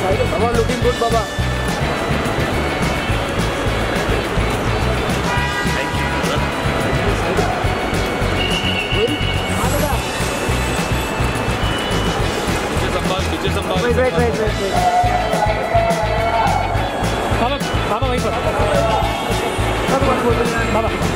Baba looking good, Baba. Wait, wait, wait, wait, wait. Baba, Baba, wait for. Baba, Baba.